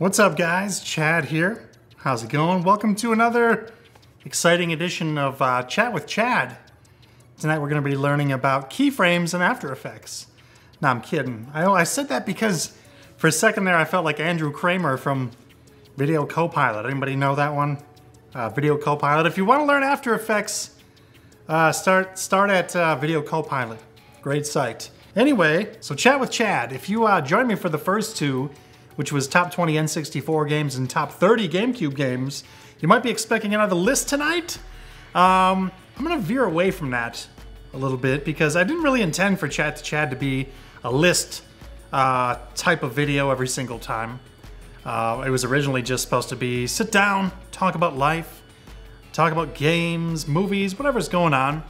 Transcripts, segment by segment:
What's up guys? Chad here. How's it going? Welcome to another exciting edition of uh, Chat with Chad. Tonight we're going to be learning about keyframes and After Effects. No, I'm kidding. I, I said that because for a second there I felt like Andrew Kramer from Video Copilot. Anybody know that one? Uh, Video Copilot. If you want to learn After Effects, uh, start start at uh, Video Copilot. Great site. Anyway, so chat with Chad. If you uh, join me for the first two, which was top 20 N64 games and top 30 GameCube games, you might be expecting another list tonight. Um, I'm gonna veer away from that a little bit because I didn't really intend for Chat to Chad to be a list uh, type of video every single time. Uh, it was originally just supposed to be sit down, talk about life, talk about games, movies, whatever's going on.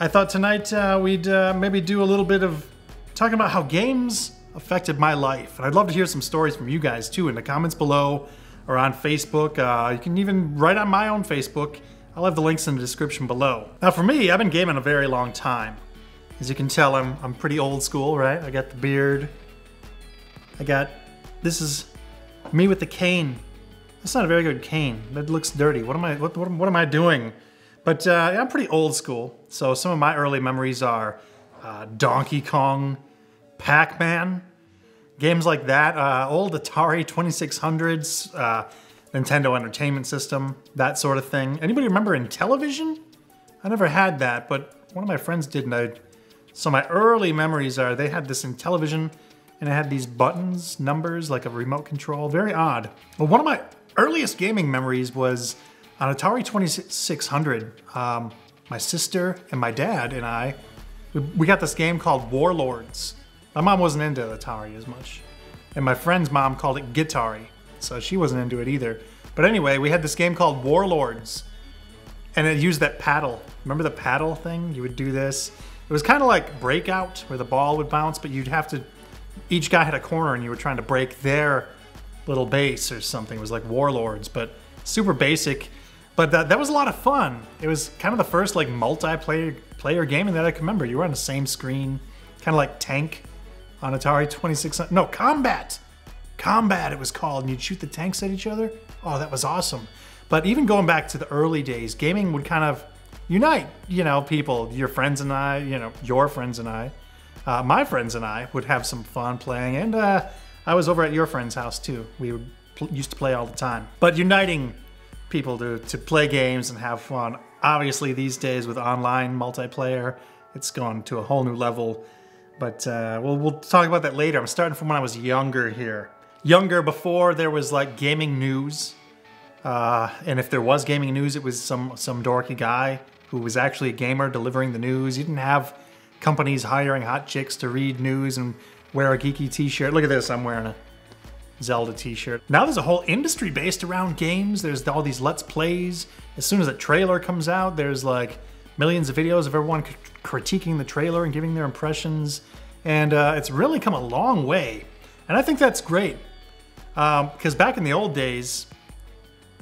I thought tonight uh, we'd uh, maybe do a little bit of talking about how games affected my life. And I'd love to hear some stories from you guys too in the comments below or on Facebook. Uh, you can even write on my own Facebook. I'll have the links in the description below. Now for me, I've been gaming a very long time. As you can tell, I'm, I'm pretty old school, right? I got the beard. I got, this is me with the cane. That's not a very good cane. That looks dirty. What am I, what, what, what am I doing? But uh, yeah, I'm pretty old school. So some of my early memories are uh, Donkey Kong, Pac-Man, games like that, uh, old Atari 2600s, uh, Nintendo Entertainment System, that sort of thing. Anybody remember Intellivision? I never had that, but one of my friends did, and I, so my early memories are they had this Intellivision, and it had these buttons, numbers, like a remote control, very odd. But one of my earliest gaming memories was on Atari 2600. Um, my sister and my dad and I, we got this game called Warlords. My mom wasn't into Atari as much. And my friend's mom called it Guitari, so she wasn't into it either. But anyway, we had this game called Warlords, and it used that paddle. Remember the paddle thing? You would do this. It was kind of like Breakout, where the ball would bounce, but you'd have to. Each guy had a corner, and you were trying to break their little base or something. It was like Warlords, but super basic. But that, that was a lot of fun. It was kind of the first like multiplayer player game that I can remember. You were on the same screen, kind of like Tank on Atari 2600. No, Combat. Combat it was called, and you'd shoot the tanks at each other. Oh, that was awesome. But even going back to the early days, gaming would kind of unite, you know, people, your friends and I, you know, your friends and I, uh, my friends and I would have some fun playing. And uh, I was over at your friend's house too. We would used to play all the time. But uniting people to, to play games and have fun. Obviously, these days with online multiplayer, it's gone to a whole new level. But uh, we'll, we'll talk about that later. I'm starting from when I was younger here. Younger before there was like gaming news. Uh, and if there was gaming news, it was some, some dorky guy who was actually a gamer delivering the news. You didn't have companies hiring hot chicks to read news and wear a geeky t-shirt. Look at this, I'm wearing a Zelda t-shirt. Now there's a whole industry based around games. There's all these Let's Plays. As soon as a trailer comes out, there's like millions of videos of everyone critiquing the trailer and giving their impressions. And uh, it's really come a long way. And I think that's great. Because um, back in the old days,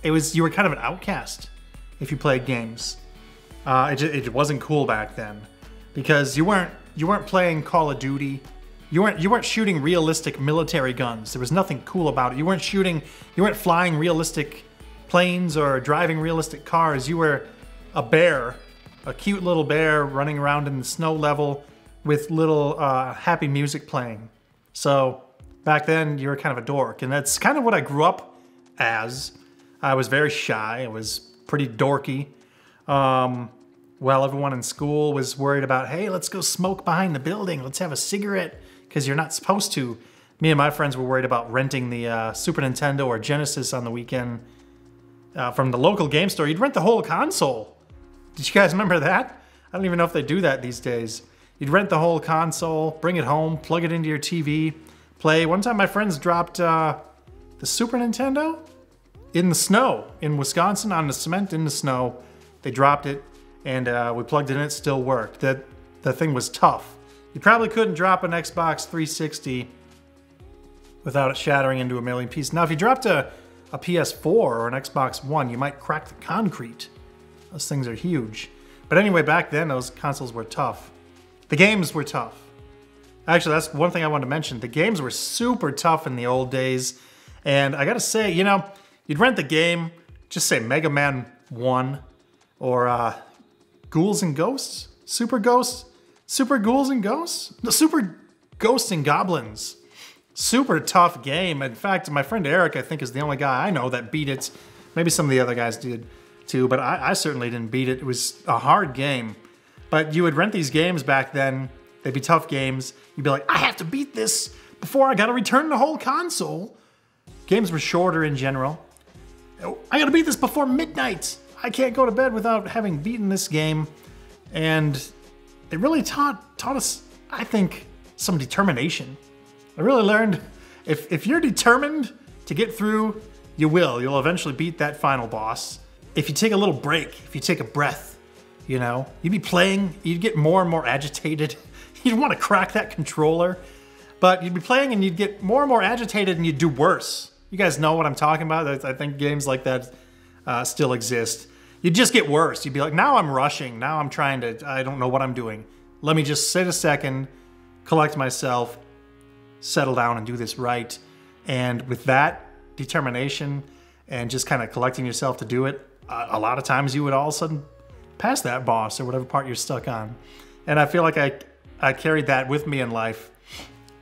it was you were kind of an outcast if you played games. Uh, it, just, it wasn't cool back then because you weren't you weren't playing Call of Duty. You weren't you weren't shooting realistic military guns. There was nothing cool about it. You weren't shooting you weren't flying realistic planes or driving realistic cars. You were a bear a cute little bear running around in the snow level with little uh, happy music playing. So back then you were kind of a dork and that's kind of what I grew up as. I was very shy, I was pretty dorky. Um, well, everyone in school was worried about, hey, let's go smoke behind the building, let's have a cigarette, because you're not supposed to. Me and my friends were worried about renting the uh, Super Nintendo or Genesis on the weekend uh, from the local game store. You'd rent the whole console did you guys remember that? I don't even know if they do that these days. You'd rent the whole console, bring it home, plug it into your TV, play. One time my friends dropped uh, the Super Nintendo in the snow in Wisconsin on the cement in the snow. They dropped it and uh, we plugged it in, it still worked. That the thing was tough. You probably couldn't drop an Xbox 360 without it shattering into a million pieces. Now, if you dropped a, a PS4 or an Xbox One, you might crack the concrete. Those things are huge. But anyway, back then those consoles were tough. The games were tough. Actually, that's one thing I wanted to mention. The games were super tough in the old days. And I gotta say, you know, you'd rent the game, just say Mega Man 1 or uh, Ghouls and Ghosts, Super Ghosts, Super Ghouls and Ghosts, the Super Ghosts and Goblins. Super tough game. In fact, my friend Eric, I think, is the only guy I know that beat it. Maybe some of the other guys did too, but I, I certainly didn't beat it. It was a hard game. But you would rent these games back then. They'd be tough games. You'd be like, I have to beat this before I gotta return the whole console. Games were shorter in general. I gotta beat this before midnight. I can't go to bed without having beaten this game. And it really taught taught us, I think, some determination. I really learned if, if you're determined to get through, you will. You'll eventually beat that final boss. If you take a little break, if you take a breath, you know, you'd be playing, you'd get more and more agitated. You'd want to crack that controller, but you'd be playing and you'd get more and more agitated and you'd do worse. You guys know what I'm talking about. I think games like that uh, still exist. You'd just get worse. You'd be like, now I'm rushing. Now I'm trying to, I don't know what I'm doing. Let me just sit a second, collect myself, settle down and do this right. And with that determination and just kind of collecting yourself to do it, a lot of times you would all of a sudden pass that boss or whatever part you're stuck on. And I feel like I, I carried that with me in life.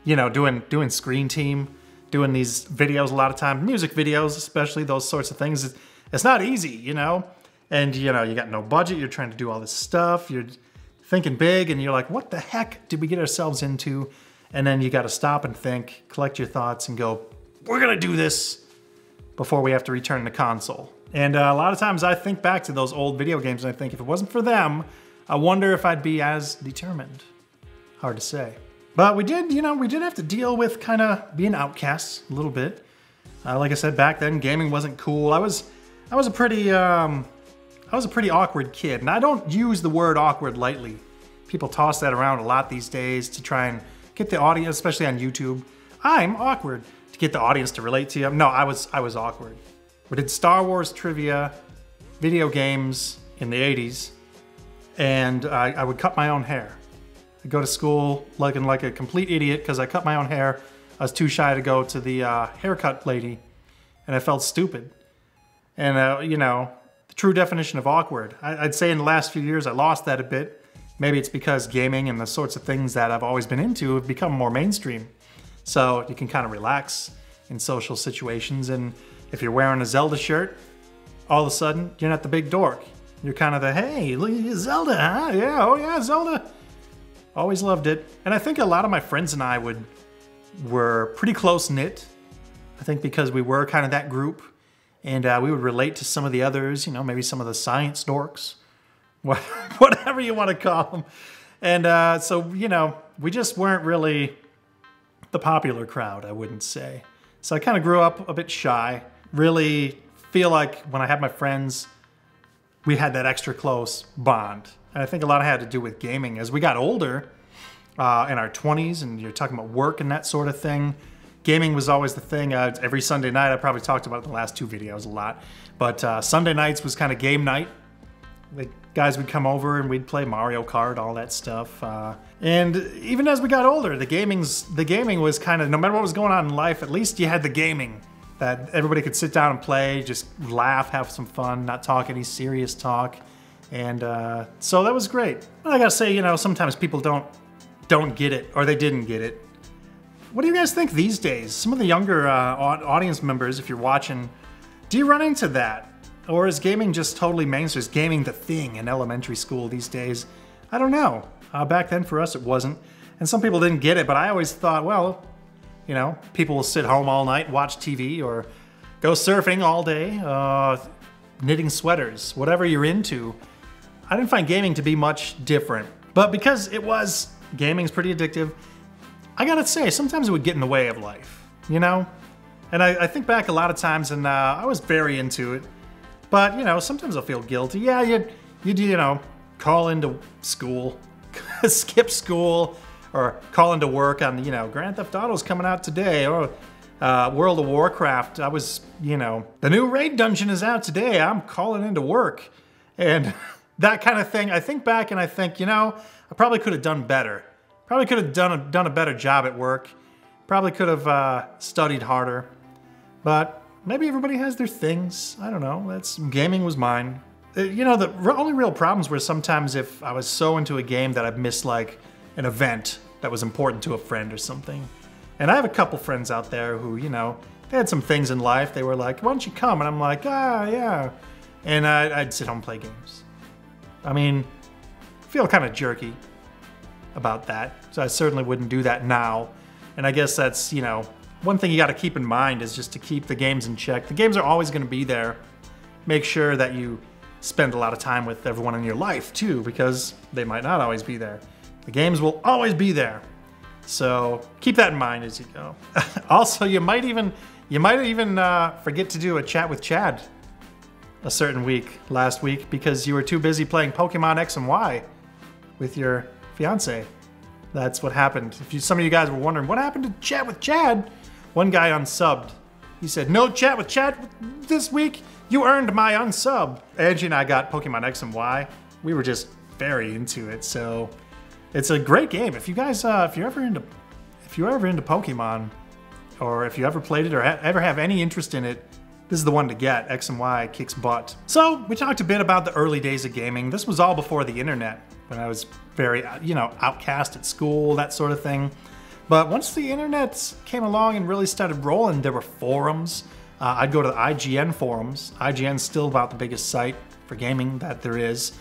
You know, doing doing screen team, doing these videos a lot of times, music videos especially, those sorts of things. It's not easy, you know? And you know, you got no budget, you're trying to do all this stuff, you're thinking big, and you're like, what the heck did we get ourselves into? And then you got to stop and think, collect your thoughts, and go, we're going to do this before we have to return the console. And uh, a lot of times I think back to those old video games and I think if it wasn't for them, I wonder if I'd be as determined. Hard to say. But we did, you know, we did have to deal with kind of being outcasts a little bit. Uh, like I said, back then gaming wasn't cool. I was, I was a pretty, um, I was a pretty awkward kid, and I don't use the word awkward lightly. People toss that around a lot these days to try and get the audience, especially on YouTube. I'm awkward to get the audience to relate to you. No, I was I was awkward. We did Star Wars trivia, video games in the 80s, and I, I would cut my own hair. I'd go to school looking like a complete idiot because I cut my own hair. I was too shy to go to the uh, haircut lady, and I felt stupid. And, uh, you know, the true definition of awkward. I, I'd say in the last few years I lost that a bit Maybe it's because gaming and the sorts of things that I've always been into have become more mainstream. So you can kind of relax in social situations. And if you're wearing a Zelda shirt, all of a sudden you're not the big dork. You're kind of the, hey, look Zelda, huh? Yeah, oh yeah, Zelda. Always loved it. And I think a lot of my friends and I would were pretty close knit. I think because we were kind of that group and uh, we would relate to some of the others, you know, maybe some of the science dorks whatever you want to call them. And uh, so, you know, we just weren't really the popular crowd, I wouldn't say. So I kind of grew up a bit shy. Really feel like when I had my friends, we had that extra close bond. And I think a lot had to do with gaming. As we got older, uh, in our 20s, and you're talking about work and that sort of thing, gaming was always the thing. Uh, every Sunday night, I probably talked about the last two videos a lot, but uh, Sunday nights was kind of game night. Like guys would come over and we'd play Mario Kart, all that stuff. Uh, and even as we got older, the gaming's the gaming was kind of no matter what was going on in life, at least you had the gaming that everybody could sit down and play, just laugh, have some fun, not talk any serious talk. And uh, so that was great. I gotta say, you know, sometimes people don't don't get it or they didn't get it. What do you guys think these days? Some of the younger uh, audience members, if you're watching, do you run into that? Or is gaming just totally mainstream? Is gaming the thing in elementary school these days? I don't know. Uh, back then for us it wasn't. And some people didn't get it, but I always thought, well, you know, people will sit home all night, watch TV, or go surfing all day, uh, knitting sweaters, whatever you're into. I didn't find gaming to be much different. But because it was, gaming's pretty addictive, I gotta say, sometimes it would get in the way of life, you know? And I, I think back a lot of times and uh, I was very into it. But, you know, sometimes I'll feel guilty. Yeah, you'd, you'd you know, call into school, skip school, or calling to work on, you know, Grand Theft Auto's coming out today, or uh, World of Warcraft. I was, you know, the new raid dungeon is out today. I'm calling into work. And that kind of thing. I think back and I think, you know, I probably could have done better. Probably could have done a, done a better job at work. Probably could have uh, studied harder. But maybe everybody has their things. I don't know. That's gaming was mine. Uh, You know, the only real problems were sometimes if I was so into a game that I'd missed like an event that was important to a friend or something. And I have a couple friends out there who, you know, they had some things in life. They were like, "Why don't you come?" And I'm like, "Ah, yeah." And I'd, I'd sit home and play games. I mean, feel kind of jerky about that. So I certainly wouldn't do that now. And I guess that's, you know, one thing you got to keep in mind is just to keep the games in check. The games are always going to be there. Make sure that you spend a lot of time with everyone in your life too, because they might not always be there. The games will always be there. So keep that in mind as you go. also, you might even you might even uh, forget to do a chat with Chad a certain week last week because you were too busy playing Pokemon X and Y with your fiance. That's what happened. If you, some of you guys were wondering what happened to chat with Chad, one guy unsubbed. He said, "No chat with Chad this week. You earned my unsub." Angie and I got Pokemon X and Y. We were just very into it, so it's a great game. If you guys, uh, if you're ever into, if you're ever into Pokemon, or if you ever played it or ha- ever have any interest in it, this is the one to get. X and Y kicks butt. So we talked a bit about the early days of gaming. This was all before the internet, when I was very, uh, you know, outcast at school, that sort of thing. But once the internet came along and really started rolling, there were forums. Uh, I'd go to the IGN forums. IGN's still about the biggest site for gaming that there is.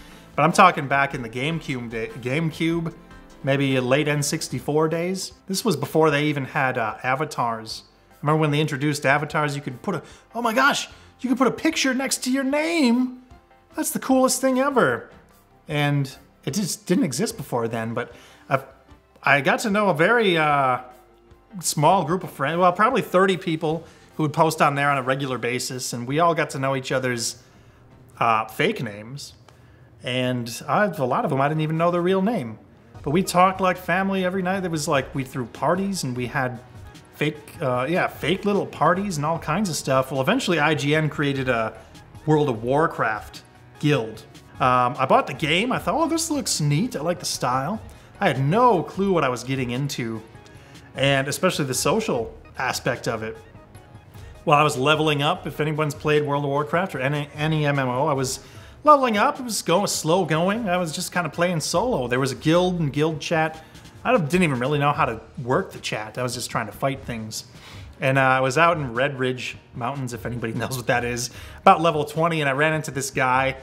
But I'm talking back in the GameCube, day, GameCube, maybe late N64 days. This was before they even had uh, avatars. Remember when they introduced avatars? You could put a, oh my gosh, you could put a picture next to your name. That's the coolest thing ever. And it just didn't exist before then. But I've, I got to know a very uh, small group of friends, well, probably 30 people who would post on there on a regular basis. And we all got to know each other's uh, fake names. And I, a lot of them I didn't even know their real name. But we talked like family every night. It was like, we threw parties and we had fake, uh, yeah, fake little parties and all kinds of stuff. Well, eventually IGN created a World of Warcraft guild. Um, I bought the game. I thought, oh, this looks neat. I like the style. I had no clue what I was getting into, and especially the social aspect of it. While I was leveling up, if anyone's played World of Warcraft or any, any MMO, I was leveling up. It was going slow going. I was just kind of playing solo. There was a guild and guild chat. I didn't even really know how to work the chat. I was just trying to fight things. And uh, I was out in Redridge Mountains, if anybody knows what that is, about level 20, and I ran into this guy,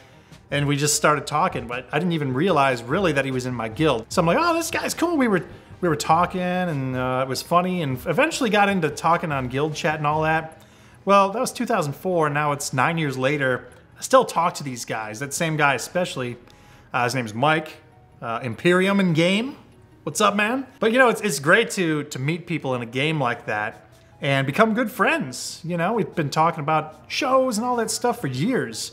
and we just started talking. But I didn't even realize really that he was in my guild. So I'm like, oh, this guy's cool. We were we were talking, and uh, it was funny, and eventually got into talking on guild chat and all that. Well, that was 2004, and now it's nine years later. I still talk to these guys. That same guy, especially. Uh, his name's Mike. Uh, Imperium in game. What's up, man? But you know, it's, it's great to to meet people in a game like that and become good friends. You know, we've been talking about shows and all that stuff for years,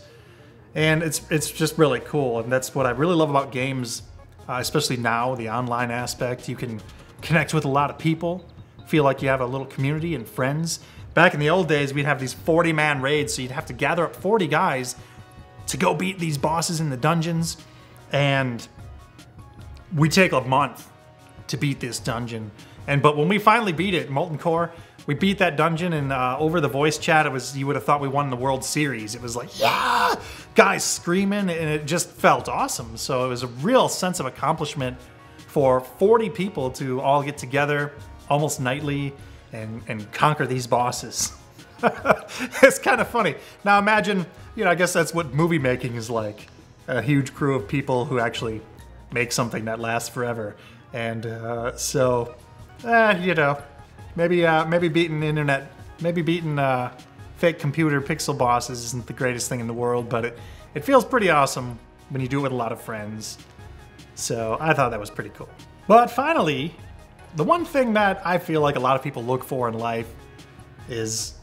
and it's it's just really cool. And that's what I really love about games, uh, especially now the online aspect. You can connect with a lot of people, feel like you have a little community and friends. Back in the old days, we'd have these 40 man raids, so you'd have to gather up 40 guys to go beat these bosses in the dungeons, and we take a month to beat this dungeon. And but when we finally beat it, Molten Core, we beat that dungeon, and uh, over the voice chat, it was you would have thought we won the World Series. It was like yeah, guys screaming, and it just felt awesome. So it was a real sense of accomplishment for 40 people to all get together almost nightly and and conquer these bosses. it's kind of funny. Now imagine, you know, I guess that's what movie making is like. A huge crew of people who actually make something that lasts forever. And uh, so, eh, you know, maybe uh, maybe beating internet, maybe beating uh, fake computer pixel bosses isn't the greatest thing in the world, but it, it feels pretty awesome when you do it with a lot of friends. So I thought that was pretty cool. But finally, the one thing that I feel like a lot of people look for in life is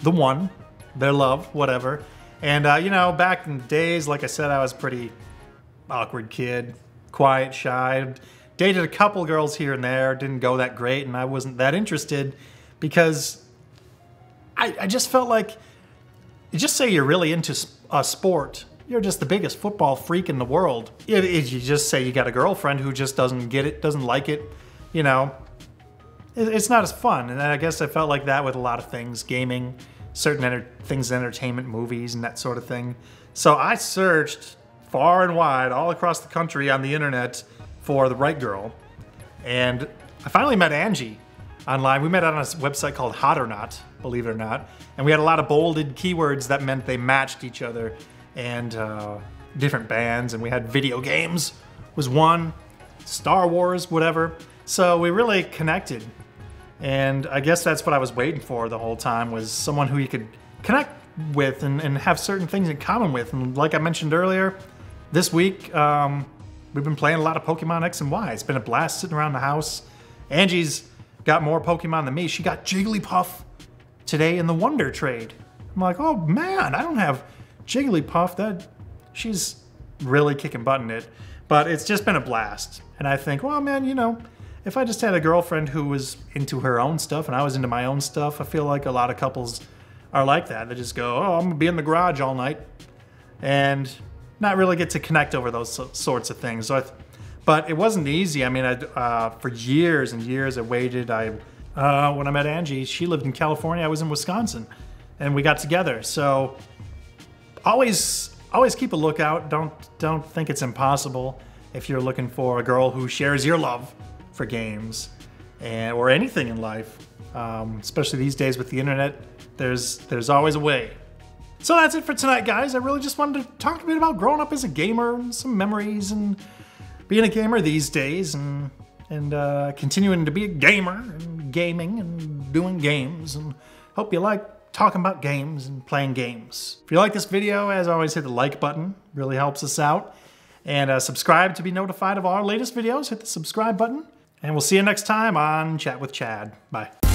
the one, their love, whatever. And uh, you know, back in the days, like I said, I was pretty awkward kid, quiet, shy. Dated a couple girls here and there, didn't go that great, and I wasn't that interested because I, I just felt like, just say you're really into a sport. You're just the biggest football freak in the world. If you just say you got a girlfriend who just doesn't get it, doesn't like it, you know, it- it's not as fun. And I guess I felt like that with a lot of things gaming, certain things, entertainment, movies, and that sort of thing. So I searched far and wide, all across the country on the internet for the right girl, and I finally met Angie online. We met on a website called Hot or Not, believe it or not, and we had a lot of bolded keywords that meant they matched each other, and uh, different bands, and we had video games was one, Star Wars, whatever. So we really connected. And I guess that's what I was waiting for the whole time was someone who you could connect with and, and have certain things in common with. And like I mentioned earlier, this week um, we've been playing a lot of Pokemon X and Y. It's been a blast sitting around the house. Angie's got more Pokemon than me. She got Jigglypuff today in the Wonder Trade. I'm like, oh man, I don't have Jigglypuff. That she's really kicking butt in it. But it's just been a blast. And I think, well, man, you know, if I just had a girlfriend who was into her own stuff and I was into my own stuff, I feel like a lot of couples are like that. They just go, oh, I'm gonna be in the garage all night and not really get to connect over those sorts of things. So I, but it wasn't easy. I mean, I, uh, for years and years I waited. I, uh, when I met Angie, she lived in California. I was in Wisconsin, and we got together. So always, always keep a lookout. Don't don't think it's impossible if you're looking for a girl who shares your love for games and or anything in life. Um, especially these days with the internet, there's there's always a way. So that's it for tonight, guys. I really just wanted to talk a bit about growing up as a gamer and some memories and being a gamer these days and and uh, continuing to be a gamer and gaming and doing games and hope you like talking about games and playing games. If you like this video, as always, hit the like button. Really helps us out. And uh, subscribe to be notified of our latest videos. Hit the subscribe button. And we'll see you next time on Chat with Chad. Bye.